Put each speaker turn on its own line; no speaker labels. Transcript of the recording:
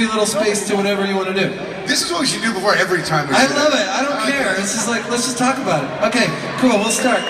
you a little space to whatever you want to do.
This is what we should do before every time
I love it. I don't care. It's just like let's just talk about it. Okay, cool. We'll start.